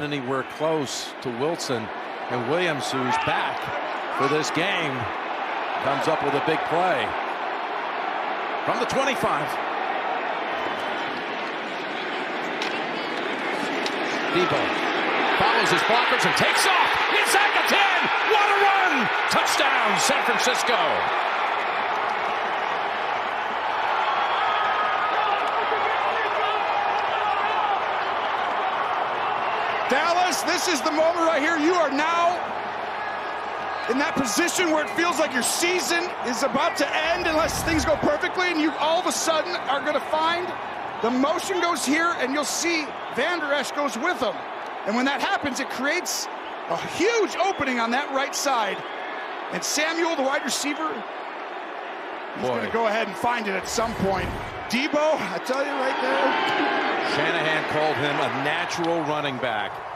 anywhere close to Wilson and Williams, who's back for this game, comes up with a big play from the 25. Deebo follows his blockers and takes off inside the 10. What a run! Touchdown, San Francisco. Dallas, this is the moment right here. You are now in that position where it feels like your season is about to end unless things go perfectly, and you all of a sudden are going to find the motion goes here, and you'll see Vander Esch goes with them. And when that happens, it creates a huge opening on that right side. And Samuel, the wide receiver, he's going to go ahead and find it at some point. Deebo, I tell you right there. Shanahan called him a natural running back.